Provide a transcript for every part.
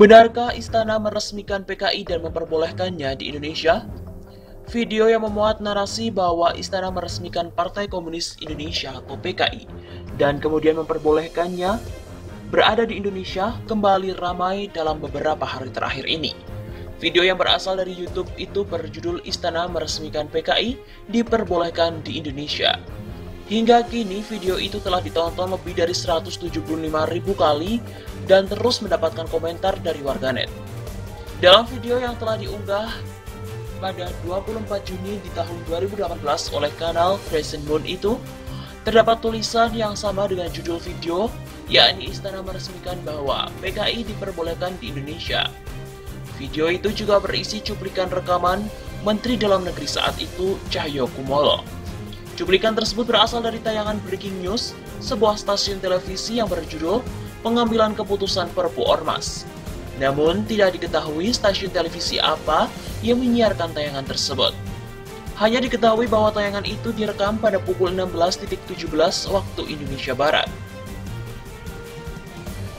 Benarkah istana meresmikan PKI dan memperbolehkannya di Indonesia? Video yang memuat narasi bahwa istana meresmikan Partai Komunis Indonesia atau PKI dan kemudian memperbolehkannya berada di Indonesia kembali ramai dalam beberapa hari terakhir ini. Video yang berasal dari YouTube itu berjudul Istana Meresmikan PKI Diperbolehkan di Indonesia. Hingga kini video itu telah ditonton lebih dari 175 ribu kali dan terus mendapatkan komentar dari warganet. Dalam video yang telah diunggah pada 24 Juni di tahun 2018 oleh kanal Crescent Moon itu, terdapat tulisan yang sama dengan judul video, yakni Istana meresmikan bahwa PKI diperbolehkan di Indonesia. Video itu juga berisi cuplikan rekaman Menteri Dalam Negeri saat itu Cahyo Kumolo. Cuplikan tersebut berasal dari tayangan Breaking News, sebuah stasiun televisi yang berjudul Pengambilan Keputusan Perpu Ormas. Namun, tidak diketahui stasiun televisi apa yang menyiarkan tayangan tersebut. Hanya diketahui bahwa tayangan itu direkam pada pukul 16.17 waktu Indonesia Barat.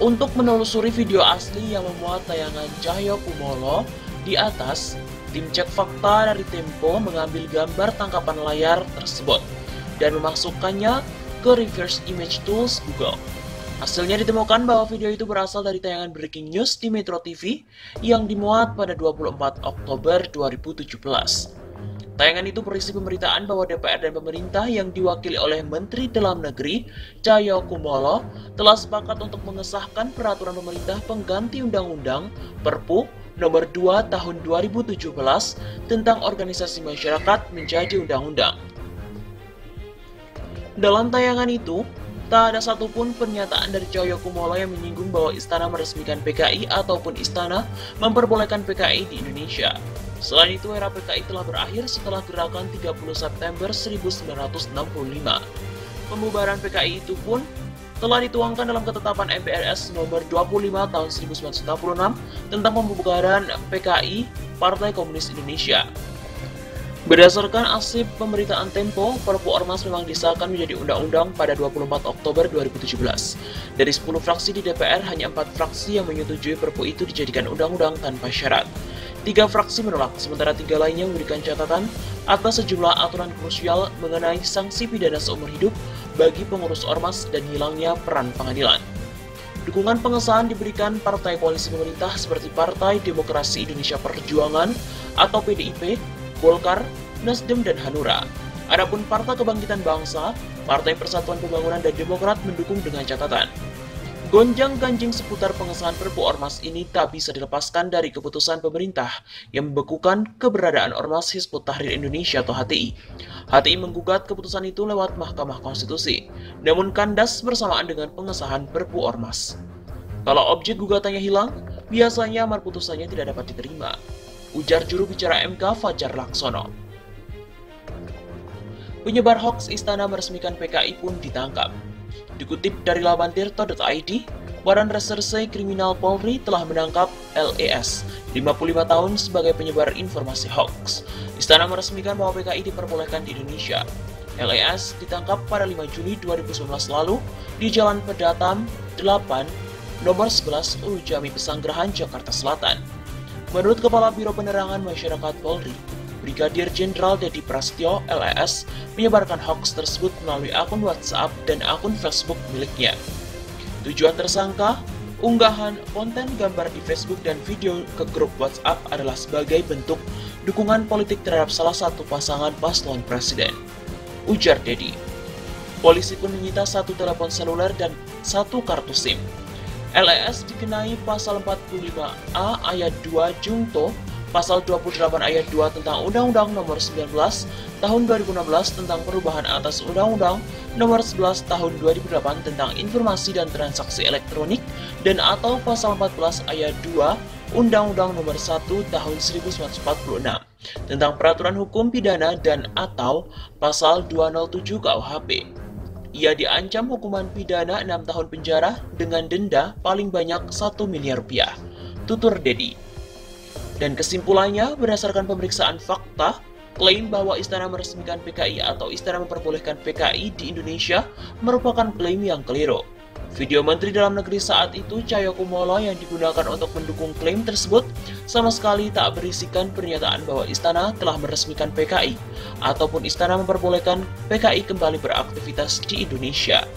Untuk menelusuri video asli yang memuat tayangan Cahyo Kumolo, di atas Tim cek fakta dari Tempo mengambil gambar tangkapan layar tersebut dan memasukkannya ke reverse image tools Google. Hasilnya ditemukan bahwa video itu berasal dari tayangan breaking news di Metro TV yang dimuat pada 24 Oktober 2017. Tayangan itu berisi pemberitaan bahwa DPR dan pemerintah yang diwakili oleh Menteri Dalam Negeri Cahyo Kumolo telah sepakat untuk mengesahkan peraturan pemerintah pengganti undang-undang Perpu nomor 2 tahun 2017 tentang organisasi masyarakat menjadi undang-undang. Dalam tayangan itu, tak ada satupun pernyataan dari Cahyo Kumolo yang menyinggung bahwa istana meresmikan PKI ataupun istana memperbolehkan PKI di Indonesia. Selain itu, era PKI telah berakhir setelah gerakan 30 September 1965. Pembubaran PKI itu pun telah dituangkan dalam ketetapan MPRS nomor 25 tahun 1996 tentang pembubaran PKI Partai Komunis Indonesia. Berdasarkan asip pemberitaan Tempo, Perpu Ormas memang disahkan menjadi undang-undang pada 24 Oktober 2017. Dari 10 fraksi di DPR, hanya 4 fraksi yang menyetujui Perpu itu dijadikan undang-undang tanpa syarat. Tiga fraksi menolak, sementara tiga lainnya memberikan catatan atas sejumlah aturan krusial mengenai sanksi pidana seumur hidup bagi pengurus ormas dan hilangnya peran pengadilan. Dukungan pengesahan diberikan partai koalisi pemerintah seperti Partai Demokrasi Indonesia Perjuangan atau PDIP, Golkar, Nasdem, dan Hanura. Adapun Partai Kebangkitan Bangsa, Partai Persatuan Pembangunan dan Demokrat mendukung dengan catatan. Gonjang-ganjing seputar pengesahan Perpu Ormas ini tak bisa dilepaskan dari keputusan pemerintah yang membekukan keberadaan Ormas Hizbut Tahrir Indonesia atau HTI. HTI menggugat keputusan itu lewat Mahkamah Konstitusi, namun kandas bersamaan dengan pengesahan Perpu Ormas. Kalau objek gugatannya hilang, biasanya amar putusannya tidak dapat diterima. Ujar juru bicara MK Fajar Laksono. Penyebar hoax istana meresmikan PKI pun ditangkap. Dikutip dari laman tirto.id, Badan Reserse Kriminal Polri telah menangkap LES, 55 tahun sebagai penyebar informasi hoax. Istana meresmikan bahwa PKI diperbolehkan di Indonesia. LES ditangkap pada 5 Juni 2019 lalu di Jalan Pedatam 8, nomor 11 Ujami Pesanggerahan, Jakarta Selatan. Menurut Kepala Biro Penerangan Masyarakat Polri, Brigadir Jenderal Dedi Prasetyo LES menyebarkan hoax tersebut melalui akun WhatsApp dan akun Facebook miliknya. Tujuan tersangka, unggahan konten gambar di Facebook dan video ke grup WhatsApp adalah sebagai bentuk dukungan politik terhadap salah satu pasangan paslon presiden. Ujar Dedi. Polisi pun menyita satu telepon seluler dan satu kartu SIM. LES dikenai pasal 45A ayat 2 Jungto Pasal 28 ayat 2 tentang Undang-Undang Nomor 19 Tahun 2016 tentang perubahan atas Undang-Undang Nomor 11 Tahun 2008 tentang Informasi dan Transaksi Elektronik dan atau Pasal 14 ayat 2 Undang-Undang Nomor 1 Tahun 1946 tentang Peraturan Hukum Pidana dan atau Pasal 207 KUHP. Ia diancam hukuman pidana 6 tahun penjara dengan denda paling banyak 1 miliar rupiah. Tutur Dedi. Dan kesimpulannya, berdasarkan pemeriksaan fakta, klaim bahwa istana meresmikan PKI atau istana memperbolehkan PKI di Indonesia merupakan klaim yang keliru. Video Menteri Dalam Negeri saat itu Cahyokumolo yang digunakan untuk mendukung klaim tersebut sama sekali tak berisikan pernyataan bahwa istana telah meresmikan PKI ataupun istana memperbolehkan PKI kembali beraktivitas di Indonesia.